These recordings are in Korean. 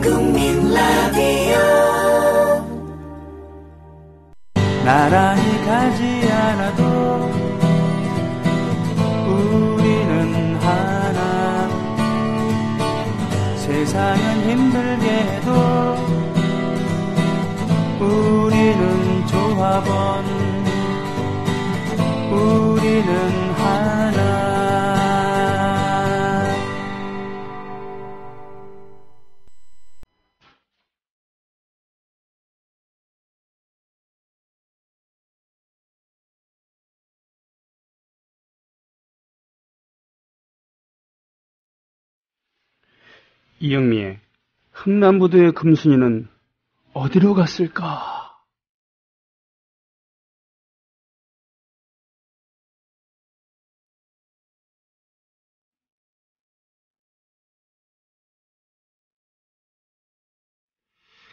국민 라디오. 나란히 가지 않아도 우리는 하나. 세상은 힘들게 해도 우리는 조합원. 우리는 이영미의 흥남부두의 금순이는 어디로 갔을까?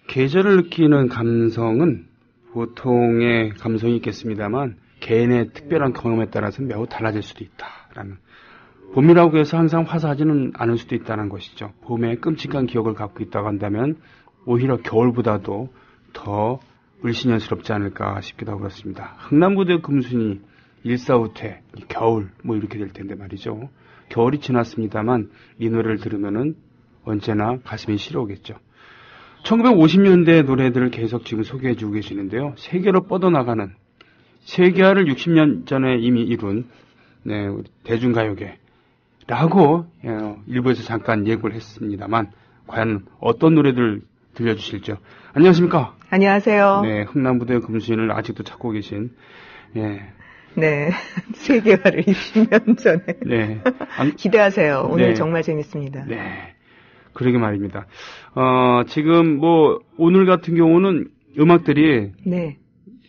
계절을 느끼는 감성은 보통의 감성이 있겠습니다만 개인의 특별한 경험에 따라서 매우 달라질 수도 있다라는 봄이라고 해서 항상 화사하지는 않을 수도 있다는 것이죠. 봄에 끔찍한 기억을 갖고 있다고 한다면 오히려 겨울보다도 더 물신연스럽지 않을까 싶기도 하고 그렇습니다. 흥남부대 금순이 일사후퇴, 겨울 뭐 이렇게 될 텐데 말이죠. 겨울이 지났습니다만 이 노래를 들으면은 언제나 가슴이 시려오겠죠. 1950년대 노래들을 계속 지금 소개해 주고 계시는데요. 세계로 뻗어나가는 세계화를 60년 전에 이미 이룬 네, 대중가요계 라고 예, 일부에서 잠깐 예고를 했습니다만 과연 어떤 노래들 들려주실죠? 안녕하십니까? 안녕하세요. 네, 흥남부대 금수인을 아직도 찾고 계신 예. 네, 세계화를 20년 전에. 네. 안, 기대하세요. 오늘 네. 정말 재밌습니다. 네. 그러게 말입니다. 어, 지금 뭐 오늘 같은 경우는 음악들이 네.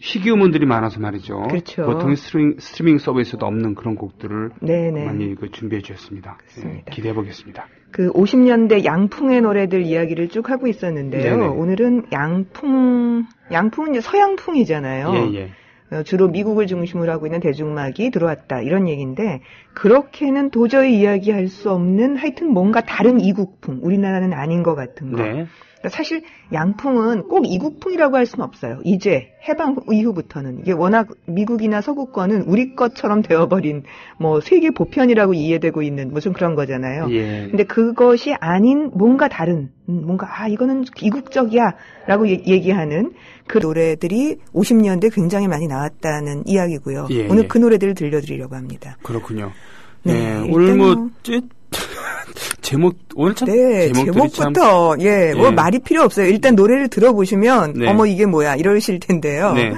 희귀음원들이 많아서 말이죠. 그렇죠. 보통 스트리밍, 스트리밍 서비스도 없는 그런 곡들을 네네. 많이 그 준비해 주셨습니다. 네, 기대해 보겠습니다. 그 50년대 양풍의 노래들 이야기를 쭉 하고 있었는데요. 네네. 오늘은 양풍, 양풍은 이제 서양풍이잖아요. 예, 예. 어, 주로 미국을 중심으로 하고 있는 대중음악이 들어왔다 이런 얘기인데 그렇게는 도저히 이야기할 수 없는 하여튼 뭔가 다른 이국풍 우리나라는 아닌 것 같은 거 네. 그러니까 사실 양풍은 꼭 이국풍이라고 할 수는 없어요. 이제 해방 이후부터는 이게 워낙 미국이나 서구권은 우리 것처럼 되어버린 뭐 세계 보편이라고 이해되고 있는 무슨 그런 거잖아요. 예. 근데 그것이 아닌 뭔가 다른 음, 뭔가 아 이거는 이국적이야라고 예- 얘기하는 그 노래들이 50년대 굉장히 많이 나왔다는 이야기고요. 예, 오늘 예. 그 노래들을 들려드리려고 합니다. 그렇군요. 네, 네, 오늘 뭐, 뭐- 제, 제목, 오늘 참, 네, 참. 제목부터 예, 뭐 예. 말이 필요 없어요. 일단 노래를 들어보시면 네. 어머 이게 뭐야 이러실 텐데요. 네.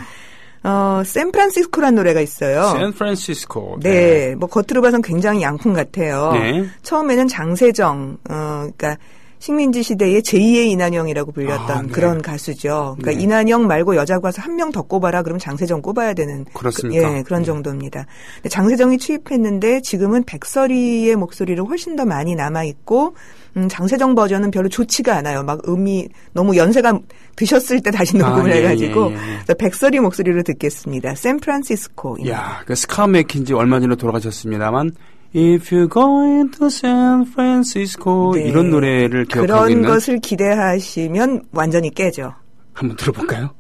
어, 샌프란시스코란 노래가 있어요. 샌프란시스코. 네, 뭐 겉으로 봐선 굉장히 양품 같아요. 네. 처음에는 장세정, 어, 그러니까 식민지 시대의 제2의 이난영이라고 불렸던 아, 네. 그런 가수죠. 그러니까 네. 이난영 말고 여자 가수 한 명 더 꼽아라 그러면 장세정 꼽아야 되는 그렇습니까? 그, 예, 그런 네. 정도입니다. 장세정이 취입했는데 지금은 백설이의 목소리를 훨씬 더 많이 남아 있고 음, 장세정 버전은 별로 좋지가 않아요. 막 음이 너무 연세가 드셨을 때 다시 녹음을 아, 예, 해가지고 예, 예, 예. 백설이 목소리로 듣겠습니다. 샌프란시스코. 야, 그 스카 맥킨지 얼마 전에 돌아가셨습니다만, If you're going to San Francisco, 네. 이런 노래를 기억하고 그런 있는. 것을 기대하시면 완전히 깨죠. 한번 들어볼까요?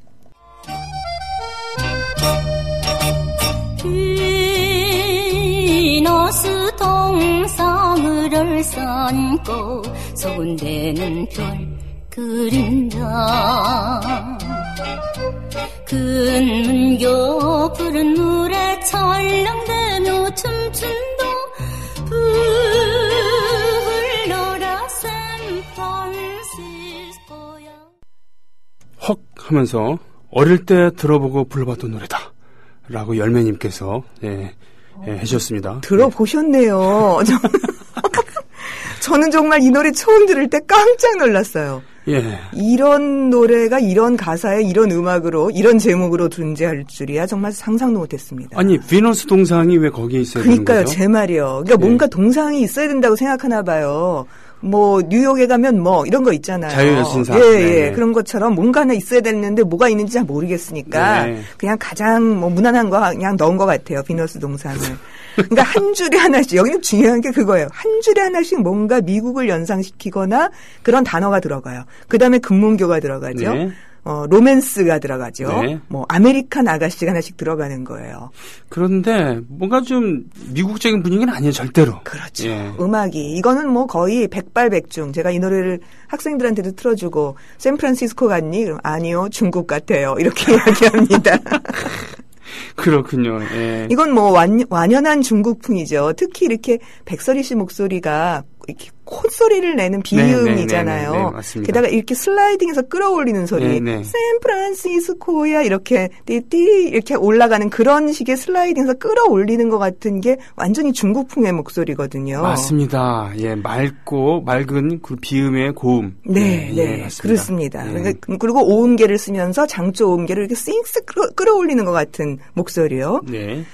비너스 동상을 얼싸안고 소근대는 별 그린다 근문교 푸른 물에 찰랑대며 춤춘다 헉 하면서 어릴 때 들어보고 불러봤던 노래다. 라고 열매님께서, 예, 예, 해주셨습니다. 들어보셨네요. 저- 저는 정말 이 노래 처음 들을 때 깜짝 놀랐어요. 예. 이런 노래가 이런 가사에 이런 음악으로 이런 제목으로 존재할 줄이야 정말 상상도 못했습니다. 아니, 비너스 동상이 왜 거기에 있어야 그러니까요? 제 말이요. 그러니까 네. 뭔가 동상이 있어야 된다고 생각하나 봐요. 뭐 뉴욕에 가면 뭐 이런 거 있잖아요. 자유여신상. 예, 네, 예. 네. 그런 것처럼 뭔가 하나 있어야 되는데 뭐가 있는지 잘 모르겠으니까 네. 그냥 가장 뭐 무난한 거 그냥 넣은 것 같아요. 비너스 동상을. 그러니까 한 줄에 하나씩 여기는 중요한 게 그거예요. 한 줄에 하나씩 뭔가 미국을 연상시키거나 그런 단어가 들어가요. 그다음에 금문교가 들어가죠. 네. 어, 로맨스가 들어가죠. 네. 뭐 American 아가씨가 하나씩 들어가는 거예요. 그런데 뭔가 좀 미국적인 분위기는 아니에요, 절대로. 그렇죠. 예. 음악이 이거는 뭐 거의 백발백중. 제가 이 노래를 학생들한테도 틀어주고 샌프란시스코 갔니? 그럼 아니요, 중국 같아요. 이렇게 이야기합니다. 그렇군요. 예. 이건 뭐 완, 완연한 중국풍이죠. 특히 이렇게 백설이 씨 목소리가 이렇게 콧소리를 내는 비음이잖아요. 네, 네, 네, 네, 맞습니다. 게다가 이렇게 슬라이딩해서 끌어올리는 소리. 네, 네. 샌프란시스코야 이렇게 띠띠 이렇게 올라가는 그런 식의 슬라이딩해서 끌어올리는 것 같은 게 완전히 중국풍의 목소리거든요. 맞습니다. 예, 맑고 맑은 그 비음의 고음. 네, 예, 네, 예. 그렇습니다. 예. 그러니까 그리고 오음계를 쓰면서 장조 오음계를 이렇게 끌어, 끌어올리는 것 같은 목소리요. 네.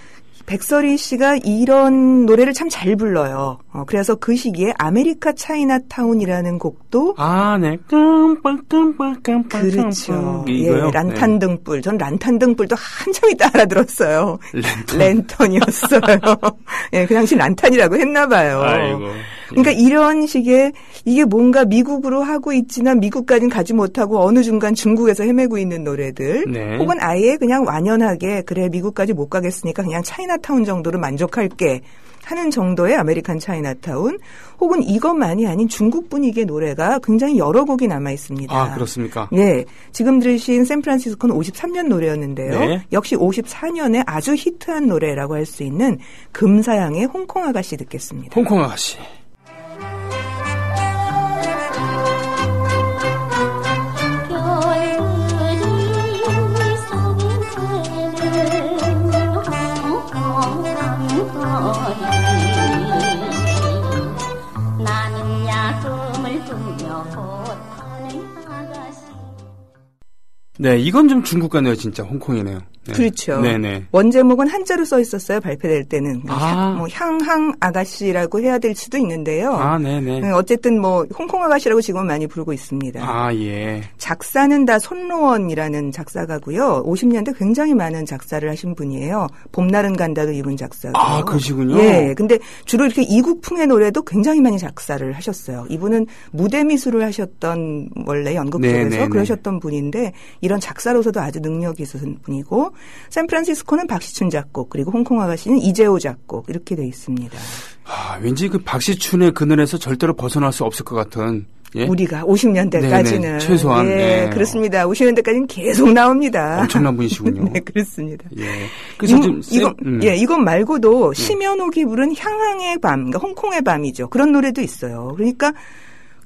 백설희 씨가 이런 노래를 참 잘 불러요. 어, 그래서 그 시기에 아메리카 차이나타운이라는 곡도 아, 네. 깜빡 깜빡 깜빡 그렇죠. 깜빡. 이거요? 예, 란탄 등불. 전 란탄 등불도 한참 있다 알아들었어요. 랜턴. 랜턴 이었어요. 예, 그 당시 란탄이라고 했나 봐요. 아이고. 그러니까 이런 식의 이게 뭔가 미국으로 하고 있지만 미국까지는 가지 못하고 어느 중간 중국에서 헤매고 있는 노래들 네. 혹은 아예 그냥 완연하게 그래 미국까지 못 가겠으니까 그냥 차이나 타운 정도로 만족할게 하는 정도의 아메리카 차이나타운 혹은 이것만이 아닌 중국 분위기의 노래가 굉장히 여러 곡이 남아 있습니다. 아, 그렇습니까? 네. 지금 들으신 샌프란시스코는 53년 노래였는데요. 네. 역시 54년에 아주 히트한 노래라고 할 수 있는 금사향의 홍콩 아가씨 듣겠습니다. 홍콩 아가씨. 네, 이건 좀 중국 같네요, 진짜. 홍콩이네요. 네. 그렇죠. 네네. 원제목은 한자로 써 있었어요. 발표될 때는. 아. 향, 뭐 향항 아가씨라고 해야 될 수도 있는데요. 아, 네네. 음, 어쨌든 뭐 홍콩 아가씨라고 지금 많이 부르고 있습니다. 아, 예. 작사는 다 손로원이라는 작사가고요. 50년대 굉장히 많은 작사를 하신 분이에요. 봄날은 간다도 이분 작사고. 아, 그러시군요. 예. 근데 주로 이렇게 이국풍의 노래도 굉장히 많이 작사를 하셨어요. 이분은 무대 미술을 하셨던 원래 연극 네, 쪽에서 네, 네. 그러셨던 분인데 이런 작사로서도 아주 능력이 있으신 분이고 샌프란시스코는 박시춘 작곡 그리고 홍콩 아가씨는 이재호 작곡 이렇게 돼 있습니다. 아, 왠지 그 박시춘의 그늘에서 절대로 벗어날 수 없을 것 같은. 예? 우리가 50년대까지는 네네, 최소한, 예, 네. 그렇습니다. 50년대까지는 계속 나옵니다. 엄청난 분이시군요. 네, 그렇습니다. 예. 그래서 이, 좀 이거 쌤- 음. 예, 이것 말고도 심연옥이 부른 향항의 밤, 그러니까 홍콩의 밤이죠. 그런 노래도 있어요. 그러니까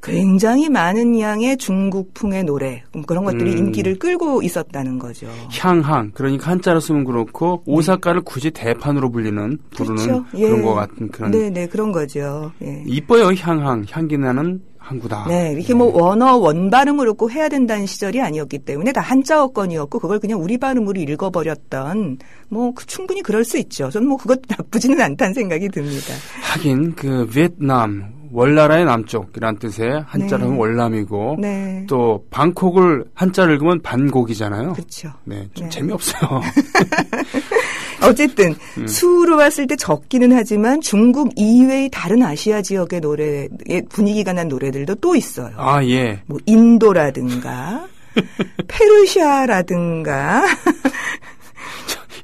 굉장히 많은 양의 중국풍의 노래 음, 그런 것들이 음. 인기를 끌고 있었다는 거죠. 향항 그러니까 한자로 쓰면 그렇고 오사카를 굳이 대판으로 불리는 부르는 그렇죠. 그런 예. 것 같은 그런 네, 네, 그런 거죠. 예. 이뻐요 향항 향기 나는 항구다. 네, 이렇게 뭐 원어 원 발음으로 꼭 해야 된다는 시절이 아니었기 때문에 다 한자어권이었고 그걸 그냥 우리 발음으로 읽어버렸던 뭐 그- 충분히 그럴 수 있죠. 저는 뭐 그것도 나쁘지는 않다는 생각이 듭니다. 하긴 그 베트남 월나라의 남쪽이란 뜻의 한자로 네. 하면 월남이고 네, 또 방콕을 한자를 읽으면 반곡이잖아요. 그렇죠. 네, 좀 네. 재미없어요. 어쨌든 음. 수로 봤을 때 적기는 하지만 중국 이외의 다른 아시아 지역의 노래의 분위기가 난 노래들도 또 있어요. 아 예. 뭐 인도라든가 페르시아라든가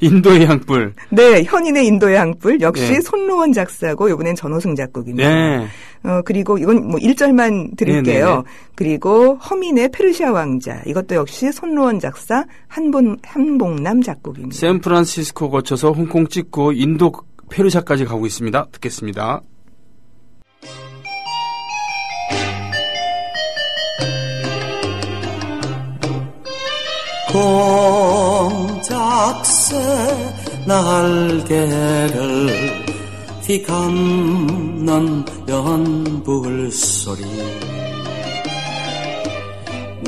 인도의 향불. 네 현인의 인도의 항불 역시 네. 손로원 작사고 이번엔 전호승 작곡입니다. 네. 어 그리고 이건 뭐 1절만 드릴게요. 네, 네, 네. 그리고 허민의 페르시아 왕자 이것도 역시 손로원 작사 한본 한봉남 작곡입니다. 샌프란시스코 거쳐서 홍콩 찍고 인도 페르시아까지 가고 있습니다. 듣겠습니다. 공 작새 날개를 휘감는 연불소리.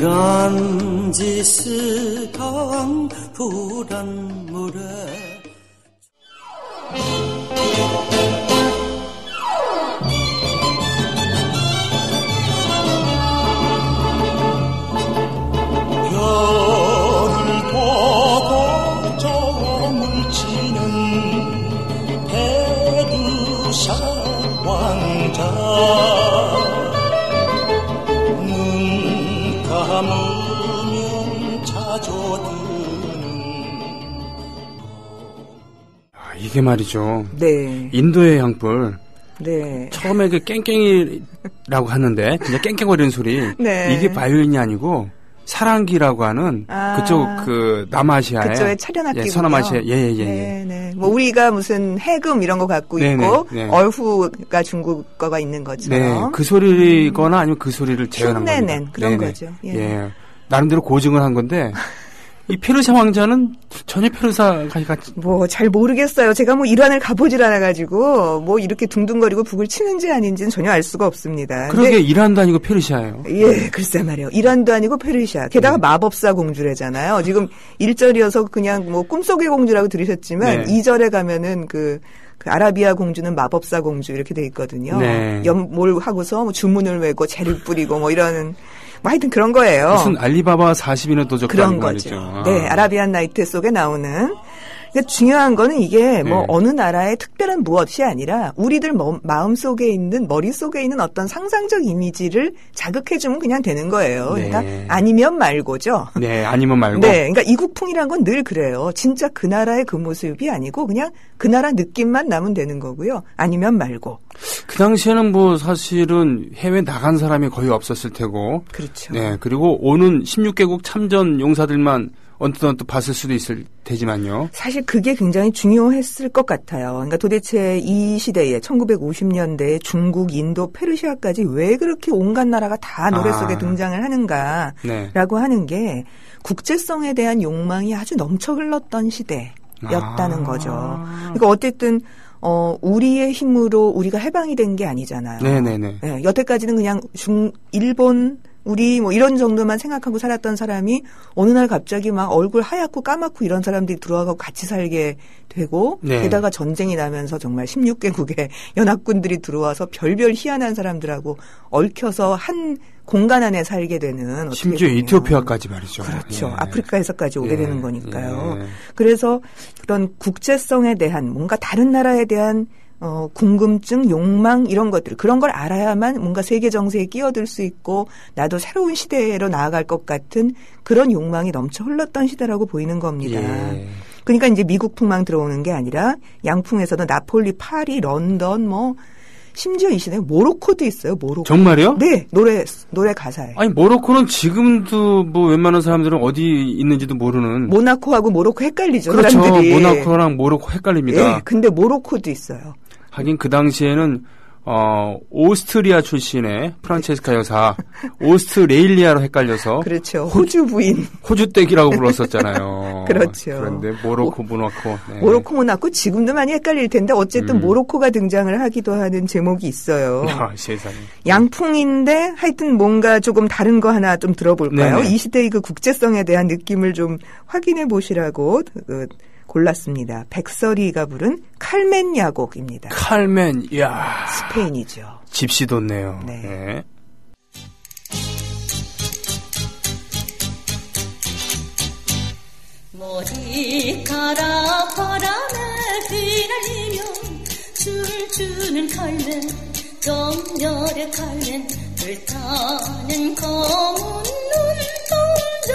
간지스강 푸른 물에 이게 말이죠. 네. 인도의 향불 네. 처음에 그 깽깽이라고 하는데 진짜 깽깽거리는 소리 네. 이게 바이올린이 아니고 사랑기라고 하는 아. 그쪽 그 남아시아의 그쪽에 차려놨기군요. 예, 서남아시아 예예예 예, 네, 네. 뭐 우리가 무슨 해금 이런 거 갖고 네, 있고 네, 네. 얼후가 중국 거가 있는 네, 것처럼 그 소리거나 아니면 그 소리를 재현한 겁니다. 흉내낸 그런 네네. 거죠. 예. 예. 나름대로 고증을 한 건데 이 페르시아 왕자는 전혀 페르시아가 뭐 잘 모르겠어요. 제가 뭐 이란을 가보질 않아 가지고 뭐 이렇게 둥둥거리고 북을 치는지 아닌지는 전혀 알 수가 없습니다. 그러게 이란도 아니고 페르시아예요. 예, 글쎄 말이에요. 이란도 아니고 페르시아. 게다가 네. 마법사 공주래잖아요. 지금 1절이어서 그냥 뭐 꿈속의 공주라고 들으셨지만 네. 이 2절에 가면은 그, 그 아라비아 공주는 마법사 공주 이렇게 돼 있거든요. 네. 연뭘 하고서 뭐 주문을 외고 재를 뿌리고 뭐 이런 뭐 하여튼 그런 거예요. 무슨 알리바바 40인의 도적 그런. 거죠. 아. 네, 아라비안 나이트 속에 나오는. 그러니까 중요한 거는 이게 뭐 네. 어느 나라의 특별한 무엇이 아니라 우리들 마음 속에 있는 머릿 속에 있는 어떤 상상적 이미지를 자극해 주면 그냥 되는 거예요. 네. 그러니까 아니면 말고죠. 네, 아니면 말고. 네, 그러니까 이국풍이란 건 늘 그래요. 진짜 그 나라의 그 모습이 아니고 그냥 그 나라 느낌만 나면 되는 거고요. 아니면 말고. 그 당시에는 뭐 사실은 해외 나간 사람이 거의 없었을 테고. 그렇죠. 네, 그리고 오는 16개국 참전 용사들만 언뜻 언뜻 봤을 수도 있을 테지만요. 사실 그게 굉장히 중요했을 것 같아요. 그러니까 도대체 이 시대에 1950년대에 중국, 인도, 페르시아까지 왜 그렇게 온갖 나라가 다 노래 속에 아. 등장을 하는가라고 네. 하는 게 국제성에 대한 욕망이 아주 넘쳐 흘렀던 시대였다는 아. 거죠. 그러니까 어쨌든 어 우리의 힘으로 우리가 해방이 된 게 아니잖아요. 네네네. 예, 여태까지는 그냥 중 일본 우리 뭐 이런 정도만 생각하고 살았던 사람이 어느 날 갑자기 막 얼굴 하얗고 까맣고 이런 사람들이 들어와서 같이 살게 되고 네. 게다가 전쟁이 나면서 정말 16개국의 연합군들이 들어와서 별별 희한한 사람들하고 얽혀서 한 공간 안에 살게 되는 심지어 보면. 이티오피아까지 말이죠. 그렇죠. 예. 아프리카에서까지 오게 예, 되는 거니까요. 예. 그래서 그런 국제성에 대한 뭔가 다른 나라에 대한 어, 궁금증, 욕망 이런 것들 그런 걸 알아야만 뭔가 세계 정세에 끼어들 수 있고 나도 새로운 시대로 나아갈 것 같은 그런 욕망이 넘쳐 흘렀던 시대라고 보이는 겁니다. 예. 그러니까 이제 미국 풍만 들어오는 게 아니라 양풍에서도 나폴리, 파리, 런던 뭐 심지어 이 시대에 모로코도 있어요. 모로코. 정말요? 네, 노래 노래 가사에. 아니 모로코는 지금도 뭐 웬만한 사람들은 어디 있는지도 모르는 모나코하고 모로코 헷갈리죠. 그렇죠. 사람들이. 모나코랑 모로코 헷갈립니다. 예, 근데 모로코도 있어요. 하긴 그 당시에는 어 오스트리아 출신의 프란체스카 여사 오스트레일리아로 헷갈려서 그렇죠. 호주 부인. 호주 댁이라고 불렀었잖아요. 그렇죠. 그런데 모로코, 모나코. 네. 모로코 모나코 지금도 많이 헷갈릴 텐데 어쨌든 음. 모로코가 등장을 하기도 하는 제목이 있어요. 아, 세상에. 양풍인데 하여튼 뭔가 조금 다른 거 하나 좀 들어볼까요? 네네. 이 시대의 그 국제성에 대한 느낌을 좀 확인해 보시라고 그, 골랐습니다. 백설이가 부른 칼멘 야곡입니다. 칼멘, 이야. 스페인이죠. 집시 돋네요. 네. 네. 머리카락 바람에 휘날리며 춤추는 칼men 정열의 칼men 불타는 검은 눈동자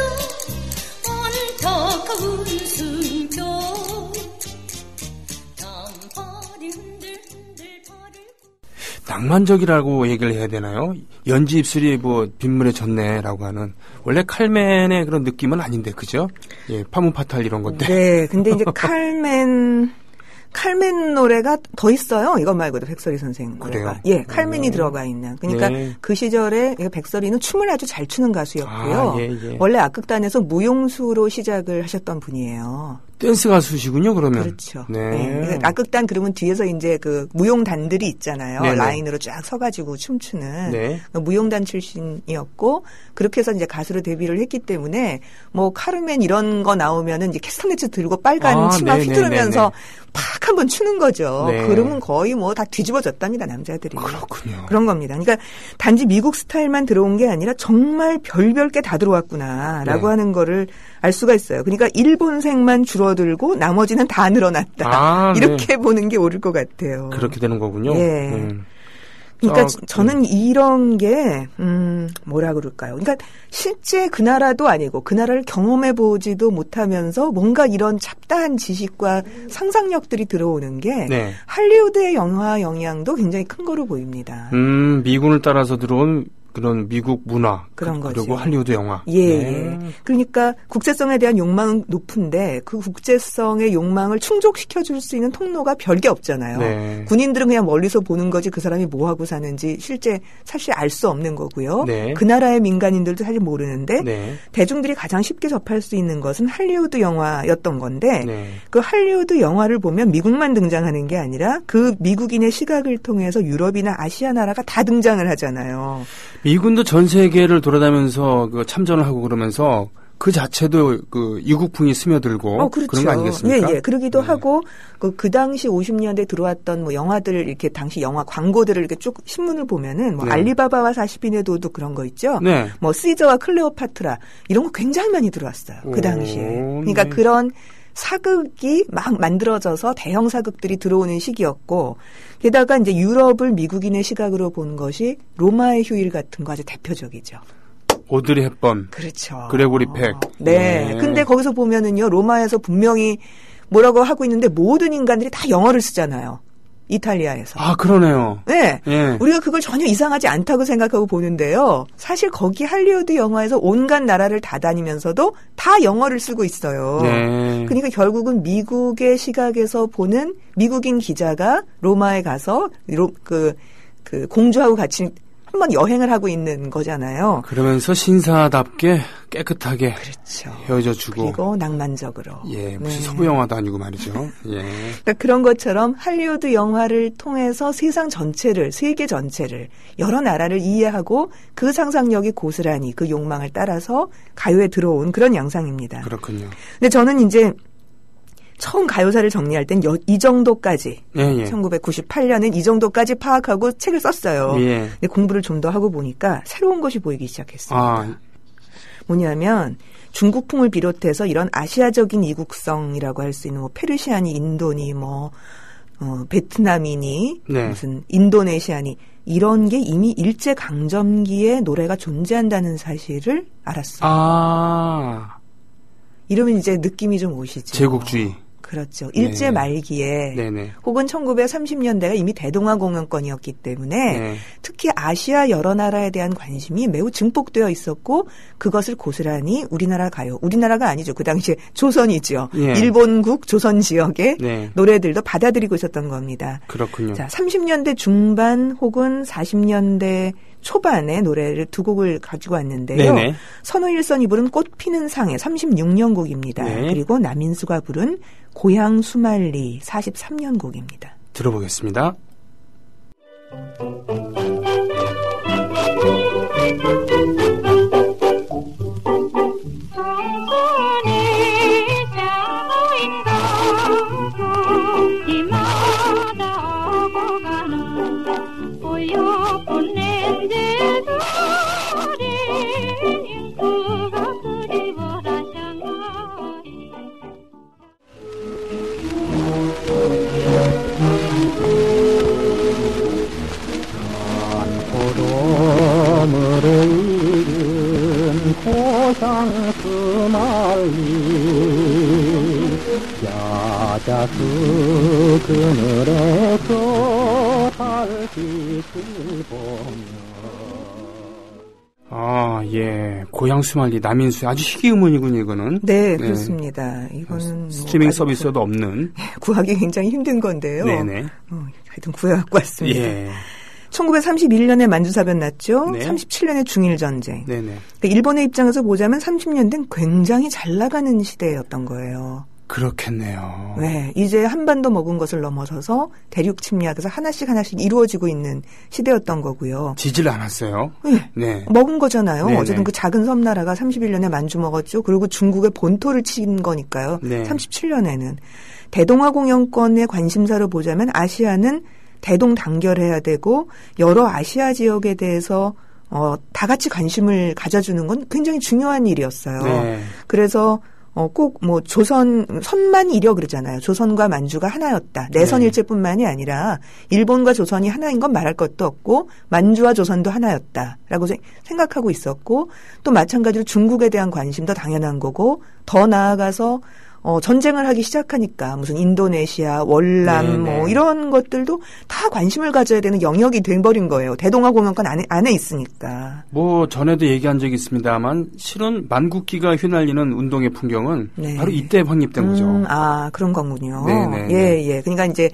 안타까운 숨 낭만적이라고 얘기를 해야 되나요? 연지 입술이 뭐 빗물에 젖네라고 하는 원래 칼멘의 그런 느낌은 아닌데 그죠? 예, 파문 파탈 이런 건데. 네, 근데 이제 칼멘 칼멘 노래가 더 있어요. 이것 말고도 백설이 선생 노래가. 그래요? 예, 칼멘이 오. 들어가 있는. 그러니까 네. 그 시절에 이 백설이는 춤을 아주 잘 추는 가수였고요. 아, 예, 예. 원래 악극단에서 무용수로 시작을 하셨던 분이에요. 댄스 가수시군요, 그러면. 그렇죠. 네. 네. 악극단 그러면 뒤에서 이제 그 무용단들이 있잖아요. 네네. 라인으로 쫙 서가지고 춤추는 네. 그 무용단 출신이었고 그렇게 해서 이제 가수로 데뷔를 했기 때문에 뭐 카르멘 이런 거 나오면은 이제 캐스터네츠 들고 빨간 아, 치마 네네네네. 휘두르면서 팍 한번 추는 거죠. 네. 그러면 거의 뭐 다 뒤집어졌답니다 남자들이. 그렇군요. 그런 겁니다. 그러니까 단지 미국 스타일만 들어온 게 아니라 정말 별별 게 다 들어왔구나라고 네. 하는 거를 알 수가 있어요. 그러니까 일본생만 줄어들고 나머지는 다 늘어났다. 아, 네. 이렇게 보는 게 옳을 것 같아요. 그렇게 되는 거군요. 예. 음. 그러니까 저- 저는 이런 게, 음, 뭐라 그럴까요? 그러니까 실제 그 나라도 아니고 그 나라를 경험해 보지도 못하면서 뭔가 이런 잡다한 지식과 상상력들이 들어오는 게 네. 할리우드의 영화 영향도 굉장히 큰 거로 보입니다. 음, 미군을 따라서 들어온 그런 미국 문화 그런 그, 거죠. 리고 할리우드 영화. 예, 네. 예. 그러니까 국제성에 대한 욕망은 높은데 그 국제성의 욕망을 충족시켜 줄 수 있는 통로가 별게 없잖아요. 네. 군인들은 그냥 멀리서 보는 거지 그 사람이 뭐 하고 사는지 실제 사실 알 수 없는 거고요. 네. 그 나라의 민간인들도 사실 모르는데 네. 대중들이 가장 쉽게 접할 수 있는 것은 할리우드 영화였던 건데 네. 그 할리우드 영화를 보면 미국만 등장하는 게 아니라 그 미국인의 시각을 통해서 유럽이나 아시아 나라가 다 등장을 하잖아요. 미군도 전 세계를 돌아다니면서 그 참전을 하고 그러면서 그 자체도 그 이국풍이 스며들고 어, 그렇죠. 런거 아니겠습니까? 예, 예. 그러기도 네. 하고 그, 그 당시 50년대 들어왔던 뭐 영화들을 이렇게 당시 영화 광고들을 이렇게 쭉 신문을 보면은 뭐 네. 알리바바와 40인의 도도 그런 거 있죠. 네. 뭐 시저와 클레오파트라 이런 거 굉장히 많이 들어왔어요. 그 오, 당시에. 그러니까 네. 그런 사극이 막 만들어져서 대형 사극들이 들어오는 시기였고 게다가 이제 유럽을 미국인의 시각으로 본 것이 로마의 휴일 같은 거 아주 대표적이죠. 오드리 헵번. 그렇죠. 그레고리 팩. 네. 네. 근데 거기서 보면은요, 로마에서 분명히 뭐라고 하고 있는데 모든 인간들이 다 영어를 쓰잖아요. 이탈리아에서. 아, 그러네요. 네. 예. 우리가 그걸 전혀 이상하지 않다고 생각하고 보는데요. 사실 거기 할리우드 영화에서 온갖 나라를 다 다니면서도 다 영어를 쓰고 있어요. 네. 그러니까 결국은 미국의 시각에서 보는 미국인 기자가 로마에 가서 로- 그, 그 공주하고 같이 한번 여행을 하고 있는 거잖아요. 그러면서 신사답게 깨끗하게 그렇죠. 헤어져 주고. 그리고 낭만적으로. 예, 무슨 네. 서부 영화도 아니고 말이죠. 예. 그러니까 그런 것처럼 할리우드 영화를 통해서 세상 전체를, 세계 전체를, 여러 나라를 이해하고 그 상상력이 고스란히 그 욕망을 따라서 가요에 들어온 그런 양상입니다. 그렇군요. 근데 저는 이제 처음 가요사를 정리할 땐 이 정도까지, 예, 예. 1998년엔 이 정도까지 파악하고 책을 썼어요. 예. 근데 공부를 좀 더 하고 보니까 새로운 것이 보이기 시작했습니다. 아, 뭐냐면 중국풍을 비롯해서 이런 아시아적인 이국성이라고 할 수 있는 뭐 페르시아니, 인도니, 뭐 어, 베트남이니 네. 무슨 인도네시아니 이런 게 이미 일제 강점기에 노래가 존재한다는 사실을 알았어요. 아, 이러면 이제 느낌이 좀 오시죠. 제국주의. 그렇죠. 일제 네. 말기에 네네. 혹은 1930년대가 이미 대동아 공영권이었기 때문에 네. 특히 아시아 여러 나라에 대한 관심이 매우 증폭되어 있었고 그것을 고스란히 우리나라 가요. 우리나라가 아니죠. 그 당시에 조선이죠. 예. 일본국 조선 지역의 네. 노래들도 받아들이고 있었던 겁니다. 그렇군요. 자, 30년대 중반 혹은 40년대 초반의 노래를 두 곡을 가지고 왔는데요. 네네. 선우일선이 부른 꽃 피는 상해 36년 곡입니다. 네. 그리고 남인수가 부른 고향 수말리 43년 곡입니다. 들어보겠습니다. 예. 고향 수말리 남인수 아주 희귀음원이군요, 이거는. 네, 그렇습니다. 이거는 뭐 스트리밍 아주 서비스에도 없는. 구하기 굉장히 힘든 건데요. 네네. 어, 하여튼 구해갖고 왔습니다. 예. 1931년에 만주사변 났죠. 네. 37년에 중일전쟁. 네네. 그러니까 일본의 입장에서 보자면 30년대는 굉장히 잘 나가는 시대였던 거예요. 그렇겠네요. 네, 이제 한반도 먹은 것을 넘어서서 대륙 침략에서 하나씩 하나씩 이루어지고 있는 시대였던 거고요. 지질 않았어요. 네. 네. 먹은 거잖아요. 네네. 어쨌든 그 작은 섬나라가 31년에 만주 먹었죠. 그리고 중국의 본토를 친 거니까요. 네. 37년에는 대동아 공 영권의 관심사로 보자면 아시아는 대동 단결해야 되고 여러 아시아 지역에 대해서 어, 다 같이 관심을 가져주는 건 굉장히 중요한 일이었어요. 네. 그래서 어, 꼭 뭐 조선 선만 이려 그러잖아요. 조선과 만주가 하나였다. 내선 네. 일체뿐만이 아니라 일본과 조선이 하나인 건 말할 것도 없고 만주와 조선도 하나였다라고 세- 생각하고 있었고 또 마찬가지로 중국에 대한 관심도 당연한 거고 더 나아가서 어, 전쟁을 하기 시작하니까 무슨 인도네시아, 월남 네, 뭐 네. 이런 것들도 다 관심을 가져야 되는 영역이 돼버린 거예요. 대동아 공영권 안에, 안에 있으니까. 뭐 전에도 얘기한 적이 있습니다만 실은 만국기가 휘날리는 운동의 풍경은 네. 바로 이때 확립된 거죠. 음, 아, 그런 거군요. 네, 네, 예, 네. 예. 그러니까 이제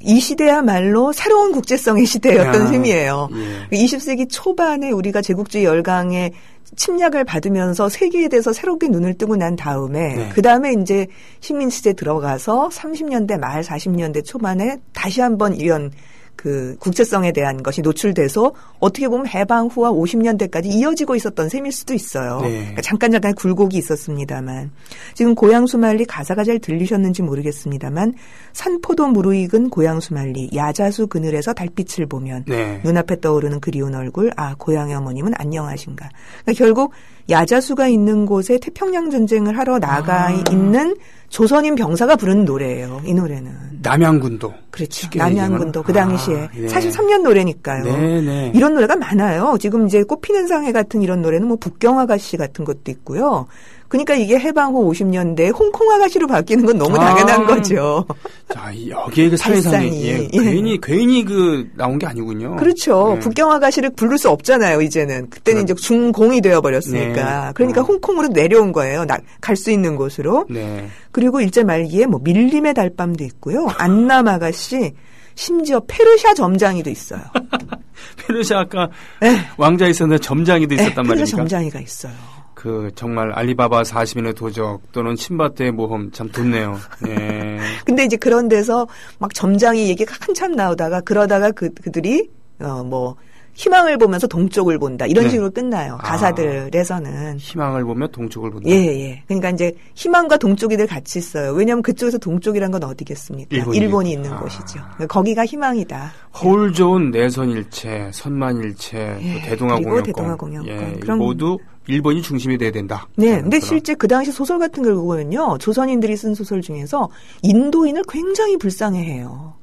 이 시대야말로 새로운 국제성의 시대였던 아, 셈이에요. 예. 20세기 초반에 우리가 제국주의 열강의 침략을 받으면서 세계에 대해서 새롭게 눈을 뜨고 난 다음에 네. 그 다음에 이제 식민 시대 들어가서 30년대 말 40년대 초반에 다시 한번 이런 그 국제성에 대한 것이 노출돼서 어떻게 보면 해방 후와 50년대까지 이어지고 있었던 셈일 수도 있어요. 네. 그러니까 잠깐 잠깐 굴곡이 있었습니다만 지금 고향수말리 가사가 잘 들리셨는지 모르겠습니다만 산포도 무르익은 고향수말리 야자수 그늘에서 달빛을 보면 네. 눈앞에 떠오르는 그리운 얼굴 아 고향의 어머님은 안녕하신가 그러니까 결국 야자수가 있는 곳에 태평양 전쟁을 하러 나가 아. 있는 조선인 병사가 부르는 노래예요 이 노래는 남양군도. 그렇죠 남양군도 그 얘기하면. 당시에 아, 예. 43년 노래니까요 네, 네. 이런 노래가 많아요. 지금 이제 꽃피는 상해 같은 이런 노래는 뭐 북경 아가씨 같은 것도 있고요. 그러니까 이게 해방 후 50년대 홍콩 아가씨로 바뀌는 건 너무 아. 당연한 거죠. 자, 이- 여기에 그 사회상이 예, 예. 괜히 괜히 그 나온 게 아니군요. 그렇죠. 네. 북경 아가씨를 부를 수 없잖아요, 이제는. 그때는 그렇- 이제 중공이 되어 버렸으니까. 네. 그러니까 어. 홍콩으로 내려온 거예요. 갈 수 있는 곳으로. 네. 그리고 일제 말기에 뭐 밀림의 달밤도 있고요. 안남 아가씨, 심지어 페르시아 점장이도 있어요. 페르시아 아까 네. 왕자 있었는데 점장이도 있었단 페르시아 말입니까? 점장이가 있어요. 그 정말 알리바바 40인의 도적 또는 신바트의 모험 참 좋네요. 예. 근데 이제 그런 데서 막 점장이 얘기가 한참 나오다가 그러다가 그 그들이 어뭐 희망을 보면서 동쪽을 본다 이런 네. 식으로 끝나요. 아. 가사들에서는. 희망을 보며 동쪽을 본다. 예, 예. 그러니까 이제 희망과 동쪽이들 같이 있어요. 왜냐하면 그쪽에서 동쪽이란 건 어디겠습니까? 일본이. 일본이 있는 아. 곳이죠. 그러니까 거기가 희망이다. 허울 좋은 내선일체, 선만일체, 예, 또 대동아 그리고 공영권, 대동아 공영권. 예, 그럼- 모두 일본이 중심이 돼야 된다. 네, 근데 그런- 실제 그 당시 소설 같은 걸 보면요, 조선인들이 쓴 소설 중에서 인도인을 굉장히 불쌍해해요.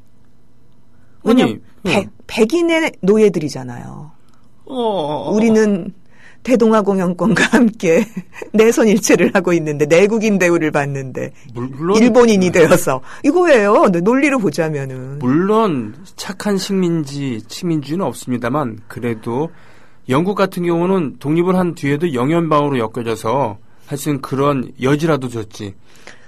왜냐, 아니, 백, 백인의 노예들이잖아요. 어, 우리는 대동아 공영권과 함께 내선 일체를 하고 있는데 내국인 대우를 받는데 물- 물론 일본인이 되어서 이거예요. 네, 논리로 보자면은 물론 착한 식민지, 식민주의는 없습니다만 그래도 영국 같은 경우는 독립을 한 뒤에도 영연방으로 엮여져서 사실은 그런 여지라도 줬지.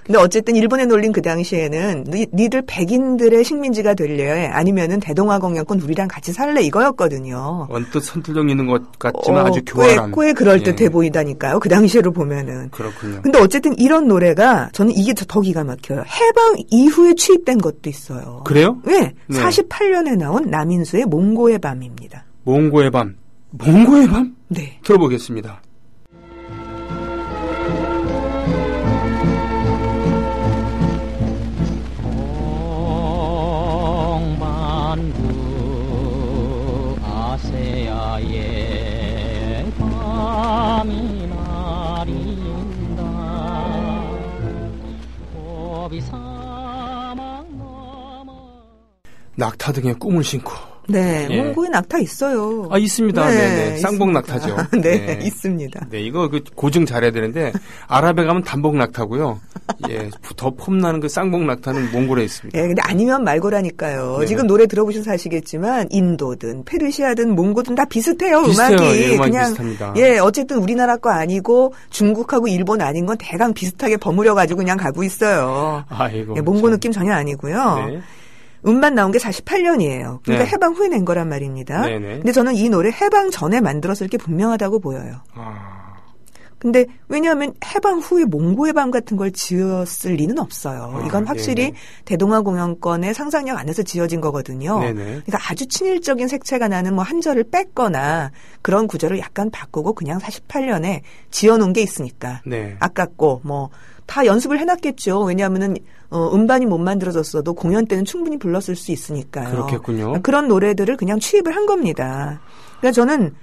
근데 어쨌든 일본의 논리는 그 당시에는 니, 니들 백인들의 식민지가 될래 아니면은 대동아 공영권 우리랑 같이 살래 이거였거든요. 언뜻 선틀력 있는 것 같지만 어, 아주 꽤, 교활한. 꽤 그럴 듯해 예, 보이다니까요. 그 당시로 보면은. 그렇군요. 근데 어쨌든 이런 노래가 저는 이게 더 기가 막혀요. 해방 이후에 취입된 것도 있어요. 그래요? 네. 네. 48년에 나온 남인수의 몽고의 밤입니다. 몽고의 밤. 몽고의 밤? 네. 들어보겠습니다. 낙타 등에 꿈을 신고. 네. 예. 몽고에 낙타 있어요. 아, 있습니다. 네네. 쌍복 있습니다. 낙타죠. 네, 네. 있습니다. 네, 이거 그 고증 잘해야 되는데 아랍에 가면 단복 낙타고요. 예, 더 폼나는 그 쌍복 낙타는 몽골에 있습니다. 예, 근데 아니면 말고라니까요. 네. 지금 노래 들어보셔서 아시겠지만 인도든 페르시아든 몽고든 다 비슷해요. 비슷해요. 음악이 예, 음악이 그냥 비슷합니다. 예, 어쨌든 우리나라 거 아니고 중국하고 일본 아닌 건 대강 비슷하게 버무려 가지고 그냥 가고 있어요. 아이고. 예, 몽고 참. 느낌 전혀 아니고요. 네. 음반 나온 게 48년이에요. 그러니까 네. 해방 후에 낸 거란 말입니다. 네네. 근데 저는 이 노래 해방 전에 만들었을 게 분명하다고 보여요. 아, 근데 왜냐하면 해방 후에 몽고의 밤 같은 걸 지었을 리는 없어요. 아, 이건 확실히 네네. 대동아 공영권의 상상력 안에서 지어진 거거든요. 네네. 그러니까 아주 친일적인 색채가 나는 뭐 한 절을 뺐거나 그런 구절을 약간 바꾸고 그냥 48년에 지어놓은 게 있으니까 네. 아깝고 뭐 다 연습을 해놨겠죠. 왜냐하면은 어, 음반이 못 만들어졌어도 공연 때는 충분히 불렀을 수 있으니까요. 그렇겠군요. 그런 노래들을 그냥 취입을 한 겁니다. 그러니까 저는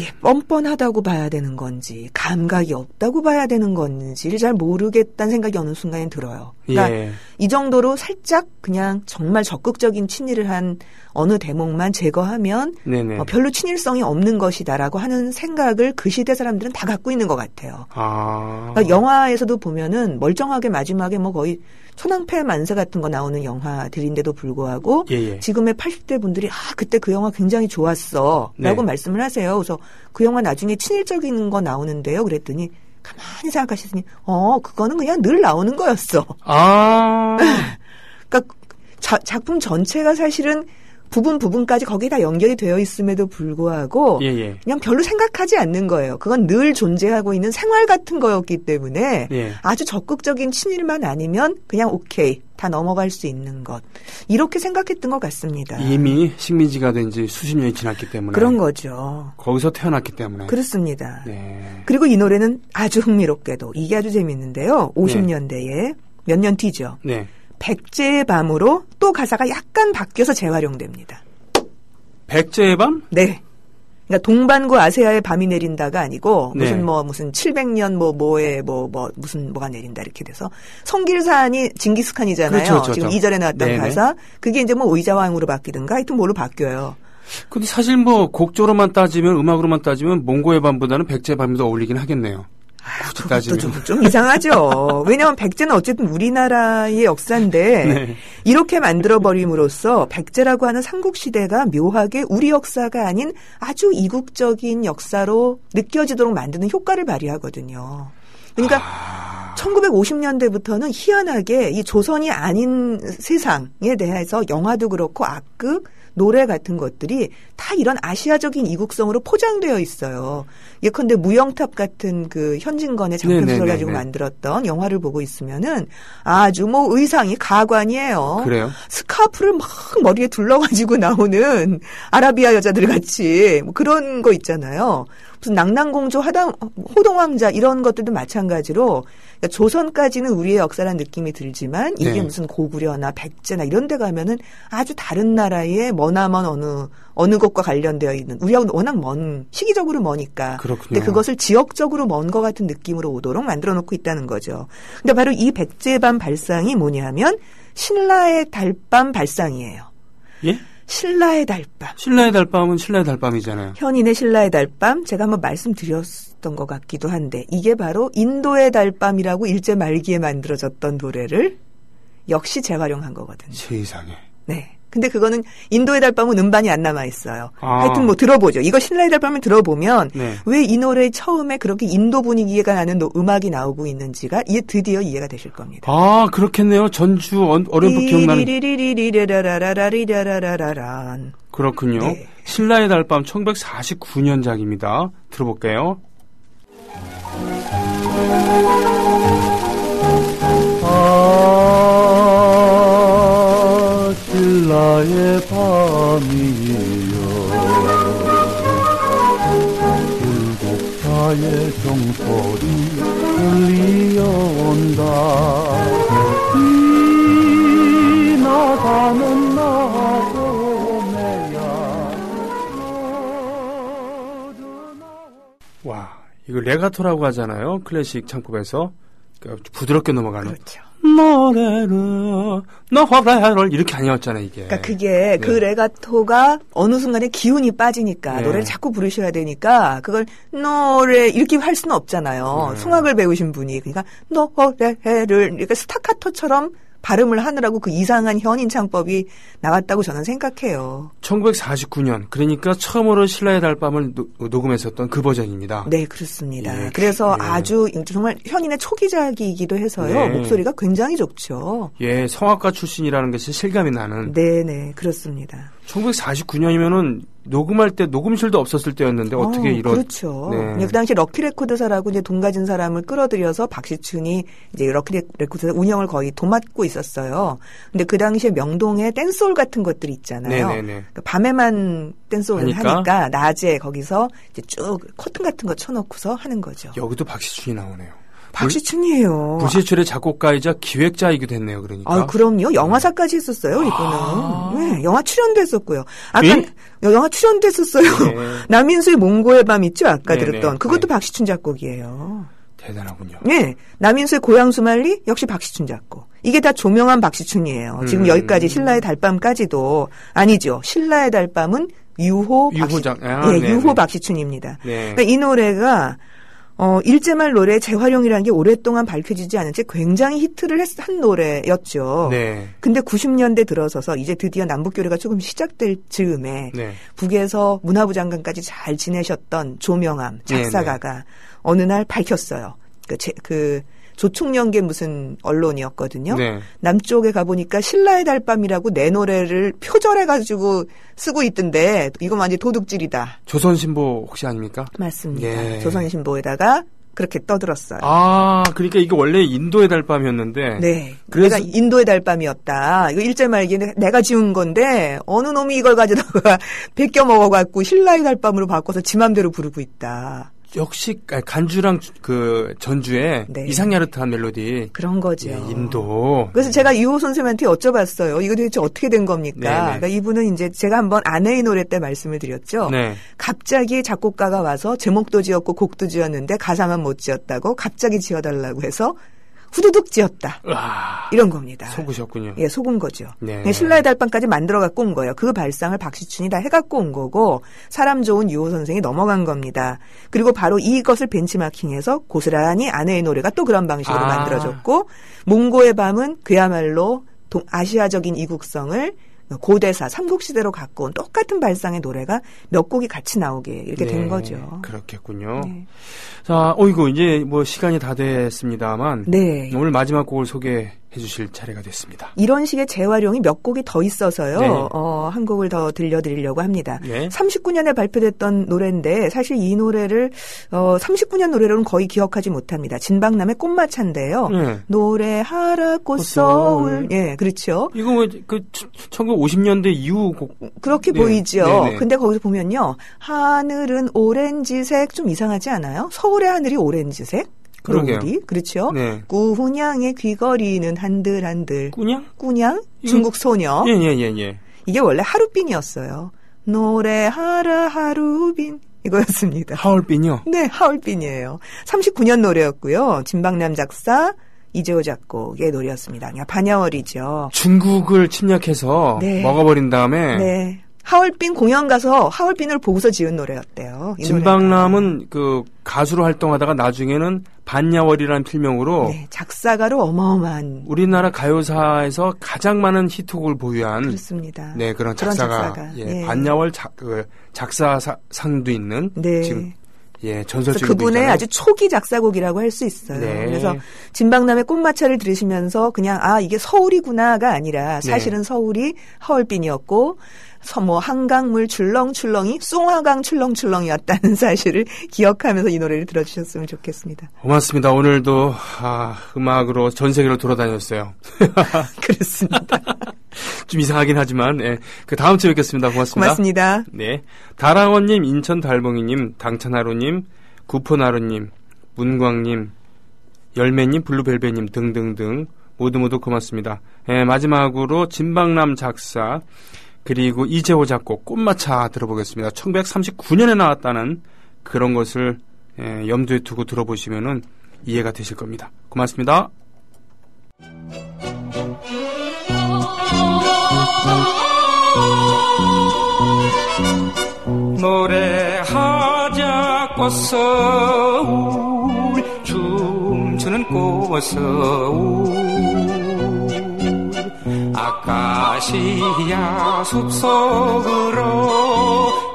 예, 뻔뻔하다고 봐야 되는 건지 감각이 없다고 봐야 되는 건지를 잘 모르겠다는 생각이 어느 순간에 들어요. 그러니까 예. 이 정도로 살짝 그냥 정말 적극적인 친일을 한 어느 대목만 제거하면. 어, 별로 친일성이 없는 것이다라고 하는 생각을 그 시대 사람들은 다 갖고 있는 것 같아요. 아. 그러니까 영화에서도 보면은 멀쩡하게 마지막에 뭐 거의 천황폐 만세 같은 거 나오는 영화들인데도 불구하고 예, 예. 지금의 80대 분들이 아 그때 그 영화 굉장히 좋았어라고 네. 말씀을 하세요. 그래서 그 영화 나중에 친일적인 거 나오는데요. 그랬더니 가만히 생각하시더니 어 그거는 그냥 늘 나오는 거였어. 아. 그러니까 자- 작품 전체가 사실은 부분 부분까지 거기에 다 연결이 되어 있음에도 불구하고 예, 예. 그냥 별로 생각하지 않는 거예요. 그건 늘 존재하고 있는 생활 같은 거였기 때문에 예. 아주 적극적인 친일만 아니면 그냥 오케이 다 넘어갈 수 있는 것 이렇게 생각했던 것 같습니다. 이미 식민지가 된 지 수십 년이 지났기 때문에. 그런 거죠. 거기서 태어났기 때문에. 그렇습니다. 네. 그리고 이 노래는 아주 흥미롭게도 이게 아주 재밌는데요. 50년대에 몇년 뒤죠. 네. 백제의 밤으로 또 가사가 약간 바뀌어서 재활용됩니다. 백제의 밤? 네. 그러니까 동반구 아세아의 밤이 내린다가 아니고 네. 무슨 뭐 무슨 700년 뭐 뭐에 뭐뭐 무슨 뭐가 내린다 이렇게 돼서 성길산이 징기스칸이잖아요. 그렇죠, 그렇죠, 지금 그렇죠. 이전에 나왔던 네네. 가사. 그게 이제 뭐 의자왕으로 바뀌든가 하여튼 뭘로 바뀌어요. 근데 사실 뭐 곡조로만 따지면 음악으로만 따지면 몽고의 밤보다는 백제의 밤이 더 어울리긴 하겠네요. 따지면. 좀, 좀 이상하죠. 왜냐하면 백제는 어쨌든 우리나라의 역사인데 네. 이렇게 만들어버림으로써 백제라고 하는 삼국 시대가 묘하게 우리 역사가 아닌 아주 이국적인 역사로 느껴지도록 만드는 효과를 발휘하거든요. 그러니까 아. 1950년대부터는 희한하게 이 조선이 아닌 세상에 대해서 영화도 그렇고 악극, 노래 같은 것들이 다 이런 아시아적인 이국성으로 포장되어 있어요. 예컨대 무영탑 같은 그 현진건의 장편소설. 가지고 만들었던 영화를 보고 있으면은 아주 뭐 의상이 가관이에요. 그래요? 스카프를 막 머리에 둘러가지고 나오는 아라비아 여자들 같이 뭐 그런 거 있잖아요. 무슨 낭낭공주, 하당, 호동왕자 이런 것들도 마찬가지로 그러니까 조선까지는 우리의 역사라는 느낌이 들지만 이게 네. 무슨 고구려나 백제나 이런 데 가면은 아주 다른 나라의 머나먼 어느 어느 것과 관련되어 있는 우리하고는 워낙 먼 시기적으로 머니까 그렇군요. 근데 그것을 지역적으로 먼 것 같은 느낌으로 오도록 만들어 놓고 있다는 거죠. 근데 바로 이 백제밤 발상이 뭐냐면 신라의 달밤 발상이에요. 예? 신라의 달밤. 신라의 달밤은 신라의 달밤이잖아요. 현인의 신라의 달밤 제가 한번 말씀드렸던 것 같기도 한데 이게 바로 인도의 달밤이라고 일제 말기에 만들어졌던 노래를 역시 재활용한 거거든요. 세상에. 네. 근데 그거는 인도의 달밤은 음반이 안 남아 있어요. 아. 하여튼 뭐 들어보죠. 이거 신라의 달밤을 들어보면 네. 왜 이 노래 처음에 그렇게 인도 분위기가 나는 노- 음악이 나오고 있는지가 이게 드디어 이해가 되실 겁니다. 아, 그렇겠네요. 전주 어- 어렴풋 기억나는. 그렇군요. 네. 신라의 달밤 1949년작입니다. 들어볼게요. 레가토라고 하잖아요. 클래식 창법에서. 그러니까 부드럽게 넘어가는. 그렇죠. 노래를, 너화를 이렇게 아니었잖아요, 이게. 그러니까 그게 그 네. 레가토가 어느 순간에 기운이 빠지니까 네. 노래를 자꾸 부르셔야 되니까 그걸 노래 이렇게 할 수는 없잖아요. 네. 숭악을 배우신 분이 그러니까 노래를 이렇게 스타카토처럼 발음을 하느라고 그 이상한 현인 창법이 나왔다고 저는 생각해요. 1949년, 그러니까 처음으로 신라의 달밤을 노- 녹음했었던 그 버전입니다. 네, 그렇습니다. 예, 그래서 예. 아주 정말 현인의 초기작이기도 해서요. 네. 목소리가 굉장히 좋죠. 예, 성악가 출신이라는 것이 실감이 나는. 네, 네, 그렇습니다. 1949년이면은 녹음할 때 녹음실도 없었을 때였는데 어떻게 어, 이런 그렇죠. 네. 네, 그 당시 럭키 레코드사라고 이제 돈 가진 사람을 끌어들여서 박시춘이 이제 럭키 레- 레코드사 운영을 거의 도맡고 있었어요. 근데 그 당시에 명동에 댄스홀 같은 것들 있잖아요. 네네네. 그러니까 밤에만 댄스홀을 하니까? 하니까, 낮에 거기서 이제 쭉 커튼 같은 거 쳐놓고서 하는 거죠. 여기도 박시춘이 나오네요. 박시춘이에요. 불시출의 작곡가이자 기획자이기도 했네요. 그러니까. 아, 그럼요. 영화사까지 했었어요, 이분은. 아. 네, 영화 출연도 했었고요. 아까 예? 영화 출연도 했었어요. 네. 남인수의 몽고의 밤 있죠? 아까 네, 들었던. 네, 그것도 네. 박시춘 작곡이에요. 대단하군요. 네. 남인수의 고향수말리 역시 박시춘 작곡. 이게 다 조명한 박시춘이에요. 지금 음. 여기까지 신라의 달밤까지도 아니죠. 신라의 달밤은 유호 박시, 유호장. 아, 예, 네, 유호 네. 박시춘입니다. 네. 그러니까 이 노래가 어, 일제말 노래 재활용이라는 게 오랫동안 밝혀지지 않은 채 굉장히 히트를 했, 한 노래였죠. 네. 근데 90년대 들어서서 이제 드디어 남북교류가 조금 시작될 즈음에 네. 북에서 문화부 장관까지 잘 지내셨던 조명암 네, 작사가가 어느 날 밝혔어요. 그, 제, 그 조총련계 무슨 언론이었거든요. 네. 남쪽에 가보니까 신라의 달밤이라고 내 노래를 표절해가지고 쓰고 있던데 이건 완전 도둑질이다. 조선신보 혹시 아닙니까? 맞습니다. 예. 조선신보에다가 그렇게 떠들었어요. 아, 그러니까 이게 원래 인도의 달밤이었는데. 네. 그래서- 내가 인도의 달밤이었다. 이거 일제 말기에 내가 지은 건데 어느 놈이 이걸 가져다가 베껴 먹어갖고 신라의 달밤으로 바꿔서 지 맘대로 부르고 있다. 역시 아, 간주랑 그 전주에 네. 이상야릇한 멜로디. 그런 거죠. 예, 인도. 그래서 제가 이호 선생님한테 여쭤봤어요. 이거 도대체 어떻게 된 겁니까? 네네. 그러니까 이분은 이제 제가 한번 아내의 노래 때 말씀을 드렸죠. 네. 갑자기 작곡가가 와서 제목도 지었고 곡도 지었는데 가사만 못 지었다고 갑자기 지어달라고 해서 후두둑 지었다. 와. 이런 겁니다. 속으셨군요. 예, 속은 거죠. 네. 네, 신라의 달밤까지 만들어 갖고 온 거예요. 그 발상을 박시춘이 다 해갖고 온 거고 사람 좋은 유호 선생이 넘어간 겁니다. 그리고 바로 이것을 벤치마킹해서 고스란히 아내의 노래가 또 그런 방식으로 아. 만들어졌고 몽고의 밤은 그야말로 동- 아시아적인 이국성을 고대사 삼국시대로 갖고 온 똑같은 발상의 노래가 몇 곡이 같이 나오게 이렇게 된 네, 거죠. 그렇겠군요. 네. 자, 어이구, 이제 뭐 시간이 다 됐습니다만. 네. 오늘 마지막 곡을 소개 해 주실 차례가 됐습니다. 이런 식의 재활용이 몇 곡이 더 있어서요. 네. 어, 한 곡을 더 들려드리려고 합니다. 네. 39년에 발표됐던 노래인데 사실 이 노래를 어, 39년 노래로는 거의 기억하지 못합니다. 진박남의 꽃마차인데요. 네. 노래하라 꽃서울. 예, 그렇죠. 이거 뭐, 그, 1950년대 이후 곡. 그렇게 네. 보이죠. 네네. 근데 거기서 보면요. 하늘은 오렌지색 좀 이상하지 않아요? 서울의 하늘이 오렌지색? 그러게요. 그렇죠. 네. 꾸훈양의 귀걸이는 한들한들. 꾸냥? 꾸냥? 중국 소녀. 예, 예, 예, 예. 이게 원래 하루빈이었어요. 노래하라 하루빈 이거였습니다. 하얼빈이요? 네, 하울빈이에요. 39년 노래였고요. 진박남 작사, 이재호 작곡의 노래였습니다. 그냥 반야월이죠. 중국을 침략해서 네. 먹어버린 다음에 네. 하울빈 공연 가서 하울빈을 보고서 지은 노래였대요. 이 진박남은 그 가수로 활동하다가 나중에는 반야월이라는 필명으로. 네, 작사가로 어마어마한 우리나라 가요사에서 가장 많은 히트곡을 보유한 그렇습니다. 네 그런 그런 작사가, 작사가. 예, 예. 반야월 작, 그 작사상도 있는 네. 지금 예 전설적인 그분의. 아주 초기 작사곡이라고 할 수 있어요. 네. 그래서 진박남의 꽃마차를 들으시면서 그냥 아 이게 서울이구나가 아니라 네. 사실은 서울이 하얼빈이었고 서뭐 한강물 출렁출렁이 숭화강 출렁출렁이었다는 사실을 기억하면서 이 노래를 들어주셨으면 좋겠습니다. 고맙습니다. 오늘도 아, 음악으로 전 세계를 돌아다녔어요. 그렇습니다. 좀 이상하긴 하지만 예, 그 다음 주에 뵙겠습니다. 고맙습니다. 고맙습니다. 네. 다랑원님, 인천 달봉이님, 당찬하루님, 구포나루님, 문광님, 열매님, 블루벨벳님 등등등 모두 모두 고맙습니다. 예, 마지막으로 진박남 작사 그리고 이재호 작곡 꽃마차 들어보겠습니다. 1939년에 나왔다는 그런 것을 예, 염두에 두고 들어보시면은 이해가 되실 겁니다. 고맙습니다. 노래하자 꽃서울 춤추는 꽃서울 아카시아 숲속으로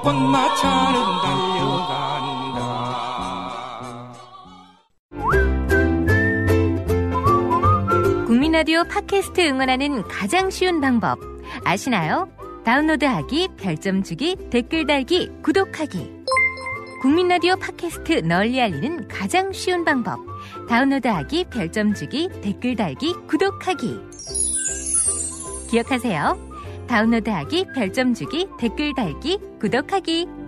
꽃마차는 달려간다 국민라디오 팟캐스트 응원하는 가장 쉬운 방법 아시나요? 다운로드하기, 별점 주기, 댓글 달기, 구독하기. 국민라디오 팟캐스트 널리 알리는 가장 쉬운 방법. 다운로드하기, 별점 주기, 댓글 달기, 구독하기. 기억하세요. 다운로드하기, 별점 주기, 댓글 달기, 구독하기.